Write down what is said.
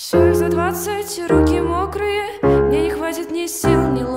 Шаг за двадцать, руки мокрые, мне не хватит ни сил, ни лодки.